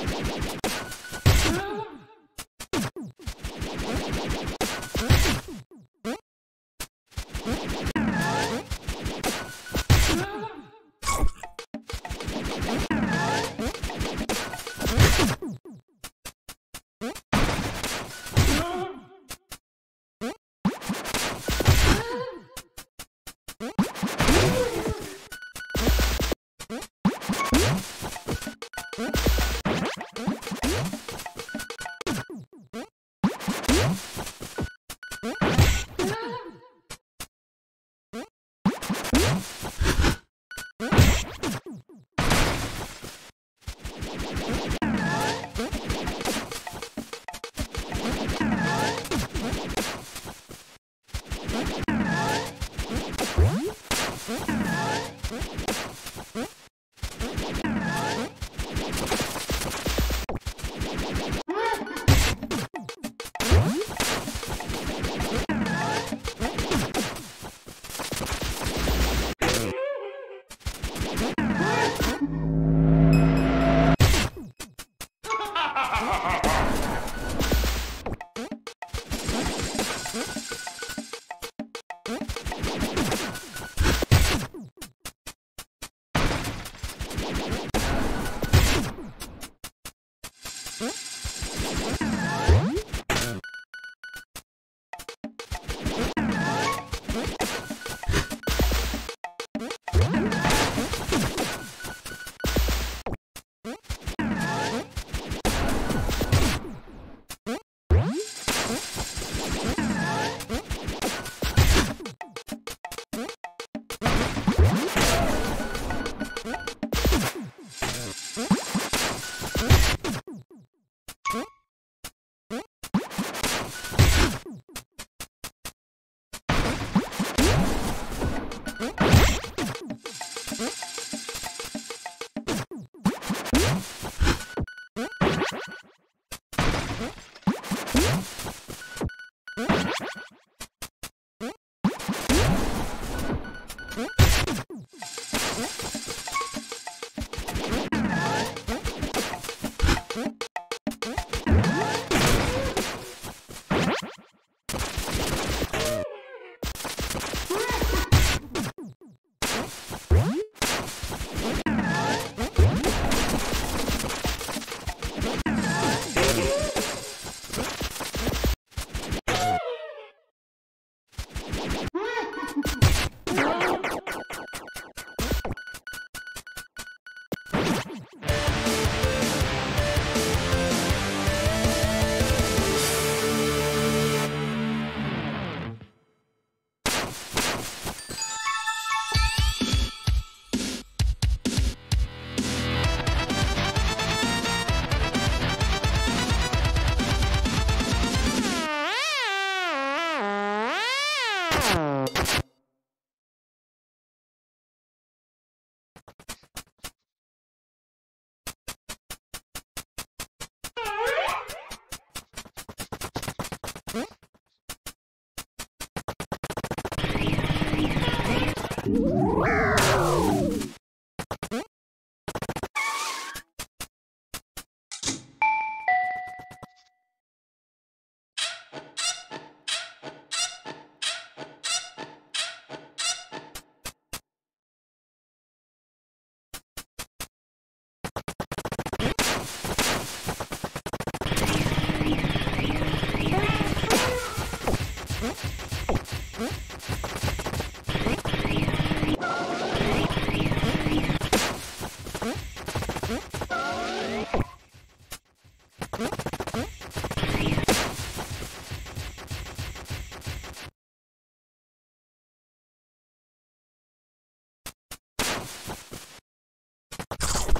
Huh?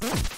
Mm-hmm.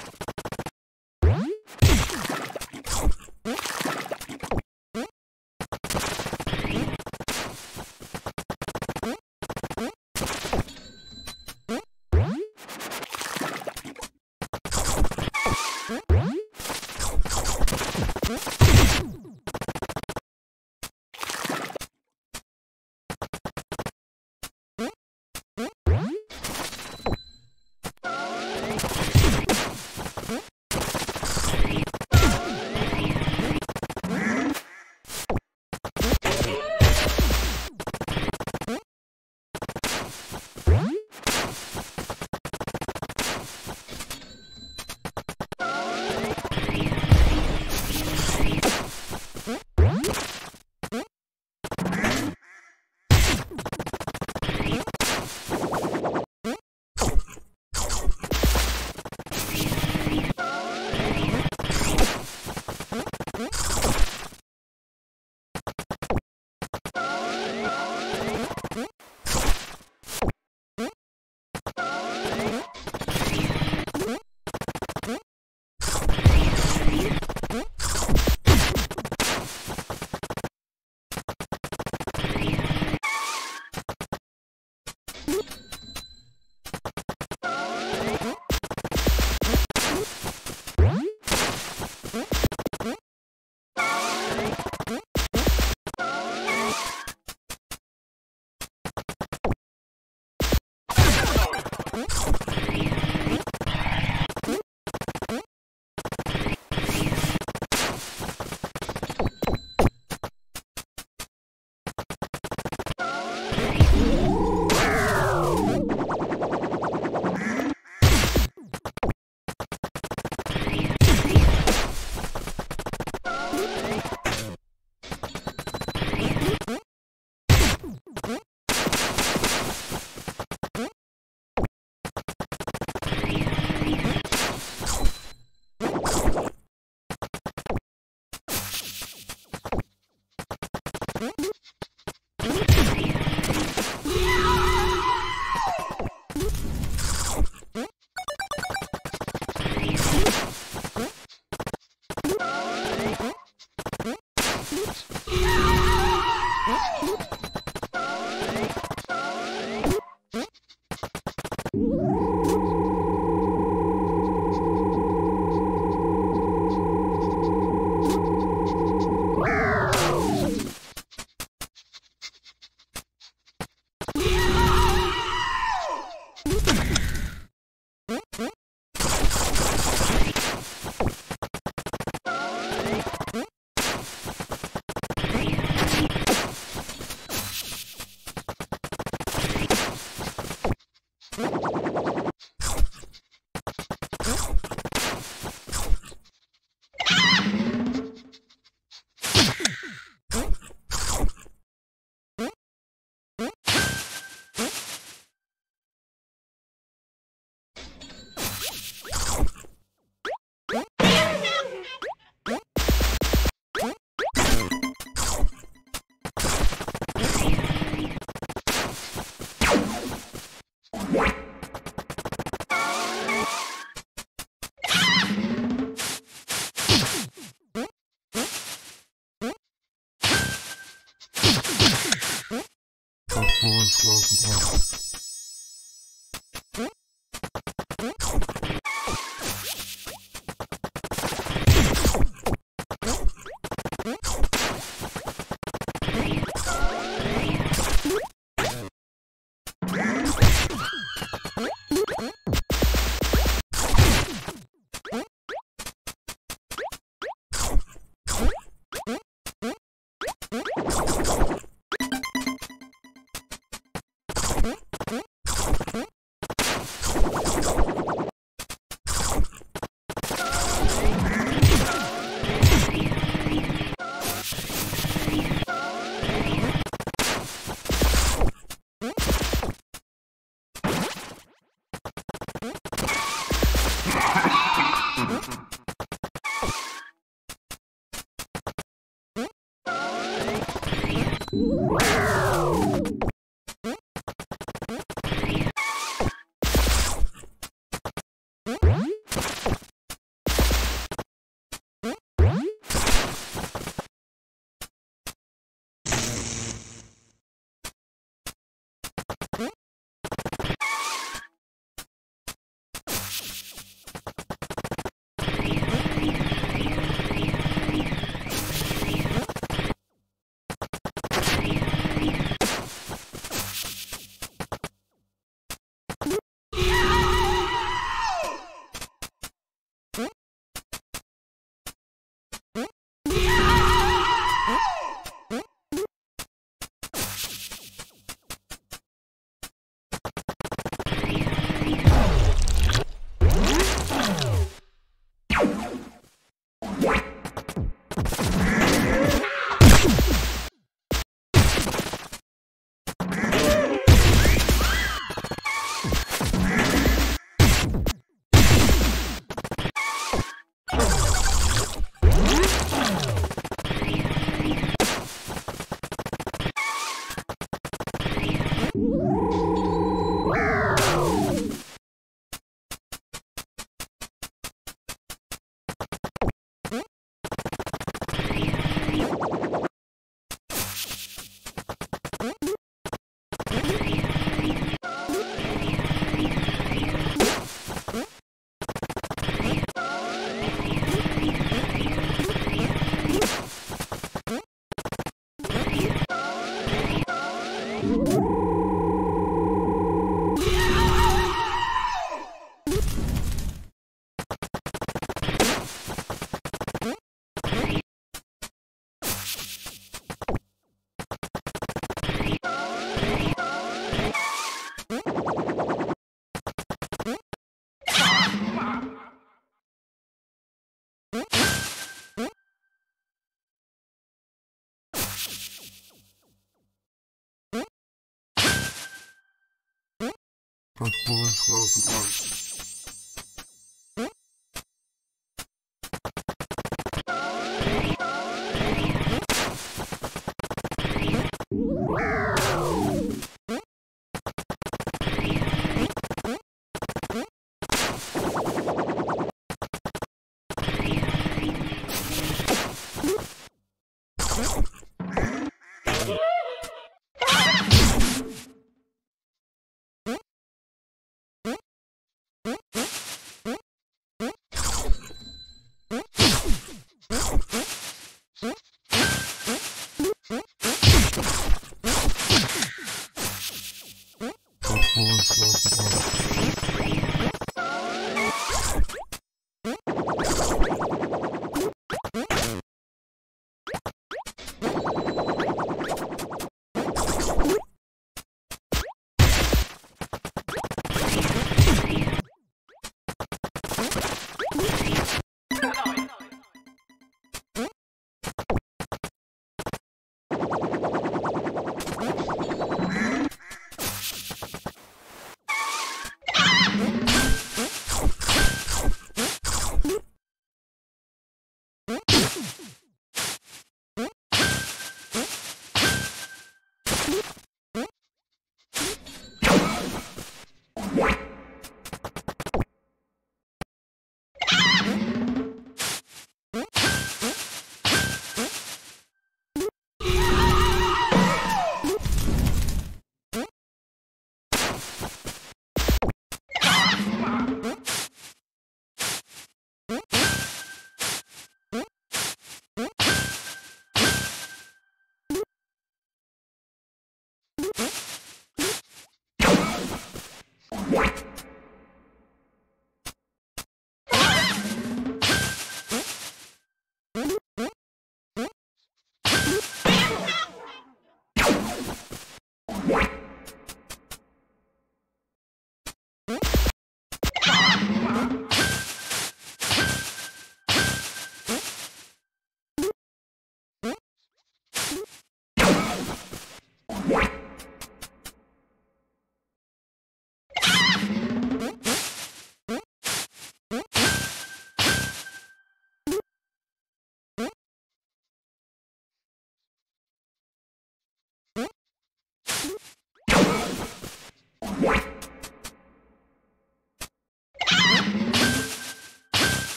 That's what I'm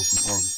Thank you.